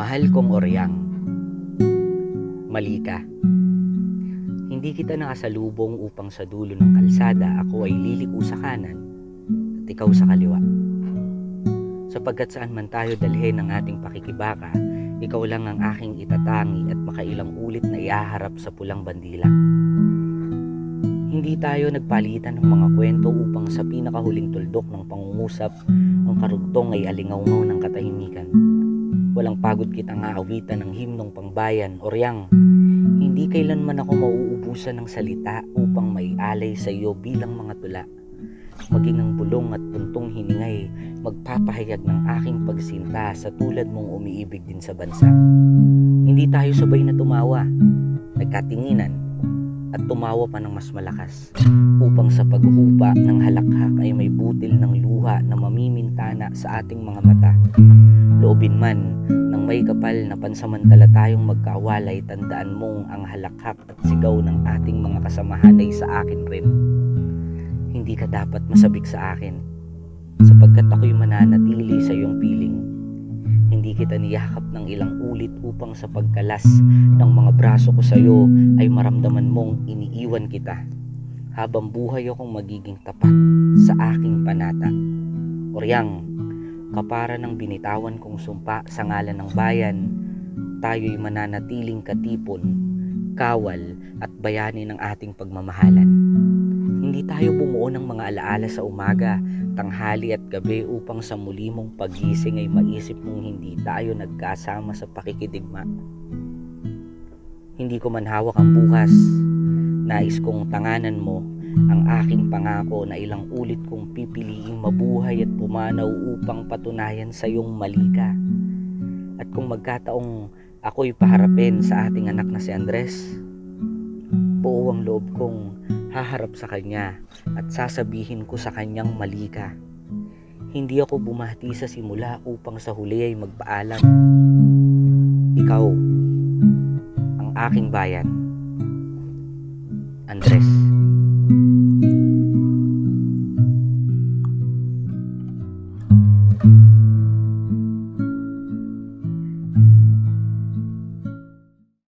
Mahal kong Oryang, mali ka. Hindi kita nakasalubong upang sa dulo ng kalsada ako ay liliko sa kanan at ikaw sa kaliwa. Sapagkat saan man tayo dalhin ng ating pakikibaka, ikaw lang ang aking itatangi at makailang ulit na iaharap sa pulang bandila. Hindi tayo nagpalitan ng mga kwento upang sa pinakahuling tuldok ng pangungusap, ang karugtong ay alingawngaw ng katahimikan. Walang pagod kitang aawitan ng himnong pangbayan, Oryang. Hindi kailanman ako mauubusan ng salita upang maialay sa iyo bilang mga tula. Maging ang bulong at puntong hiningay, magpapahayag ng aking pagsinta sa tulad mong umiibig din sa bansa. Hindi tayo sabay na tumawa, nagkatinginan, at tumawa pa ng mas malakas upang sa paghupa ng halakhak ay may butil ng luha na mamimintana sa ating mga mata. Loobin man ng may kapal na pansamantala tayong magkawalay, tandaan mong ang halakhak at sigaw ng ating mga kasamahan ay sa akin rin. Hindi ka dapat masabik sa akin sapagkat ako'y mananatili sa iyong kita niyakap ng ilang ulit upang sa pagkalas ng mga braso ko sa iyo ay maramdaman mong iniiwan kita. Habang buhay akong magiging tapat sa aking panata. Oryang, kapara ng binitawan kong sumpa sa ngalan ng bayan, tayo'y mananatiling katipon, kawal at bayani ng ating pagmamahalan. Hindi tayo bumuo ng mga alaala sa umaga, tanghali at gabi upang sa muli mong pagising ay maisip mong hindi tayo nagkasama sa pakikidigma. Hindi ko man hawak ang bukas, nais kong tanganan mo ang aking pangako na ilang ulit kong pipiliing mabuhay at pumanaw upang patunayan sa iyong mali ka. At kung magkataong ako'y paharapin sa ating anak na si Andres, buo ang loob kong haharap sa kanya at sasabihin ko sa kanyang mali ka. Hindi ako bumati sa simula upang sa huli ay magpaalam. Ikaw, ang aking bayan. Andres.